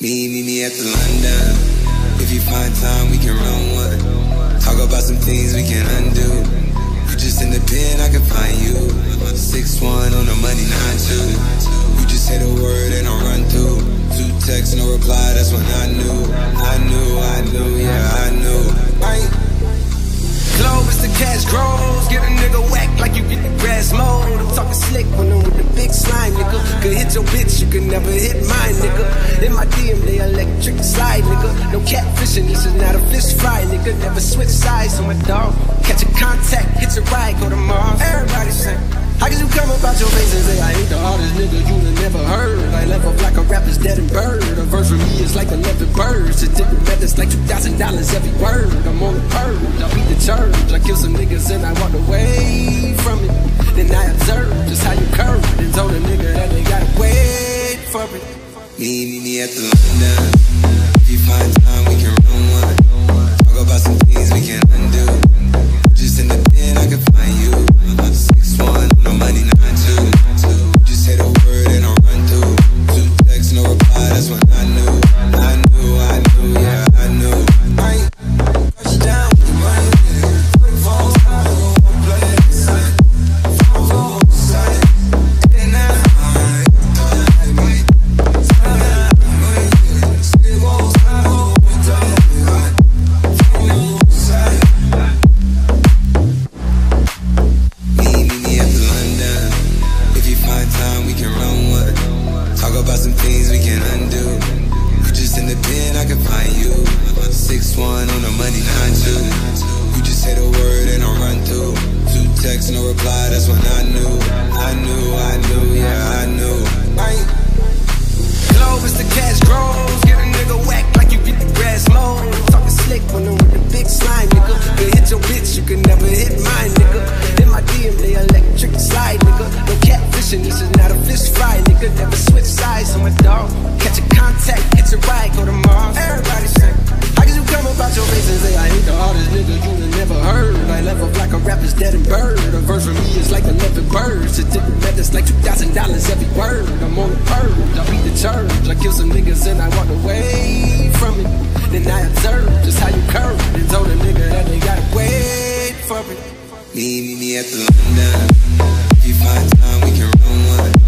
Me, me, me at the London. If you find time, we can run one. Talk about some things we can undo. You just in the pen, I can find you. Six one on the money, nine two. You just say the word and I'll run through. Two texts, no reply. That's when I knew. I knew, I knew, yeah, I knew. Right. Close the cash big slime, nigga. Could hit your bitch, you could never hit mine, nigga. In my DM, they electric slide, nigga. No catfishing, this is not a fish fry, nigga. Never switch sides on my dog. Catch a contact, hit a ride, go to Mars. Everybody sing. How could you come about your face and say I ain't the hardest nigga you never heard? I left off like a rapper's dead and bird. A verse for me is like 11 birds. A different methods like $2,000 every word. I'm on the purge, I beat the church. I kill some niggas and I walk away from it. Then I observed just how Me, me, money, two. You just say the word and I'll run through. Two texts, no reply. That's when I knew. I knew, I knew, yeah, I knew. Right. Clovis the cash grows, get a nigga whack like you get the grass mowed. Talking slick when I'm with the big slime, nigga. Could hit your bitch, you could never hit mine, nigga. In my DM, they electric slide, nigga. No catfishing, this is not a fish fry, nigga. Never switch sides on my dog. Catch a contact, hit a ride, go to Mars. Everybody the hardest nigga you done never heard? I like a rapper's dead and bird. A verse for me is like 11 birds. A different methods like $2,000 every word. I'm on the purge, I beat the church. I kill some niggas and I walked away from it. Then I observe just how you curve. And told a nigga that they gotta wait for it. Me, me, me at the London. If you find time, we can run one.